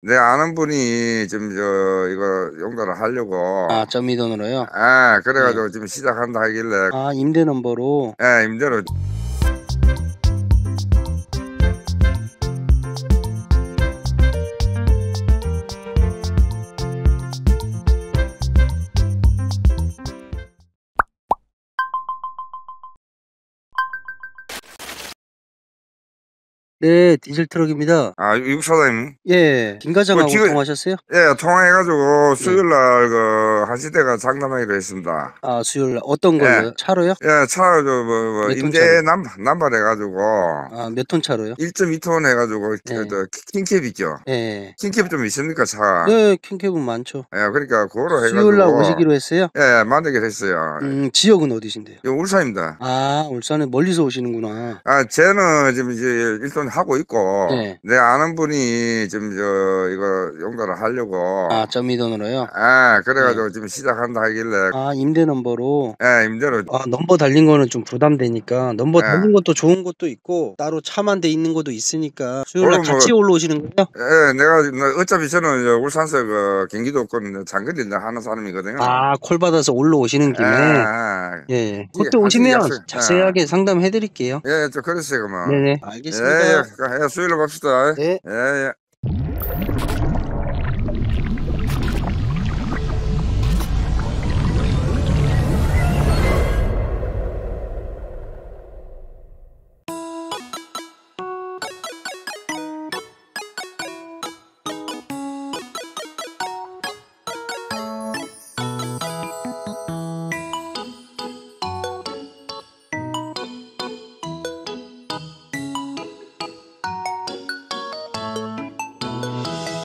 내 아는 분이 지금 저 이거 용도를 하려고 아, 점미돈으로요? 아 그래가지고 지금 시작한다 하길래 아, 임대 넘버로. 예 임대로 네, 디젤 트럭입니다. 아 이국 사장님 예, 김 과장하고 어, 지금- 통화하셨어요? 예 통화해가지고 수요일 날 그 한시대가 상담하기로 했습니다 아, 수요일 날 어떤 걸로요? 차로요? 예 차 저 뭐 뭐, 몇톤 임대 차로? 남 남발해가지고 아, 몇 톤 차로요? 1.2톤 해가지고 네. 그, 저 킹캡 있죠 예. 킹캡 좀 있습니까 차 네, 킹캡은 많죠. 예, 그러니까 그거로 해가지고 수요일 날 오시기로 했어요? 예 만들게 됐어요 음, 지역은 어디신데요? 이거 울산입니다 아, 울산에 멀리서 오시는구나. 아, 쟤는 지금 이제 일단 하고 있고, 네. 내 아는 분이 지금 저 이거 용도를 하려고, 아, 점미돈으로요? 아, 그래가지고 지금 시작한다 하길래, 아, 임대 넘버로. 예, 임대로, 아, 넘버 달린 거는 좀 부담되니까 넘버 네. 달린 것도 좋은 것도 있고 따로 차만 돼 있는 것도 있으니까 수요일 날 그럼 뭐- 같이 올라오시는 거예요? 예, 내가 나 어차피 저는 저 울산서 그 경기도권 장거리 일 하는 사람이거든요. 아, 콜 받아서 올라오시는 김에 아, 예, 예. 이게 그때 오시면 약속- 자세하게 상담해 드릴게요. 예, 저 그랬어요, 그러면. 네네. 예, 알겠습니다. 예, 예, 수요일로 봅시다. 네. 예, 예.